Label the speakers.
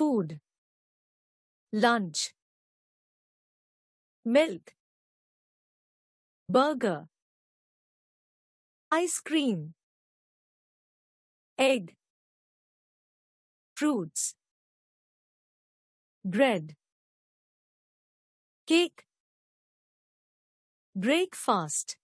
Speaker 1: food lunch milk burger ice cream egg fruits bread cake breakfast.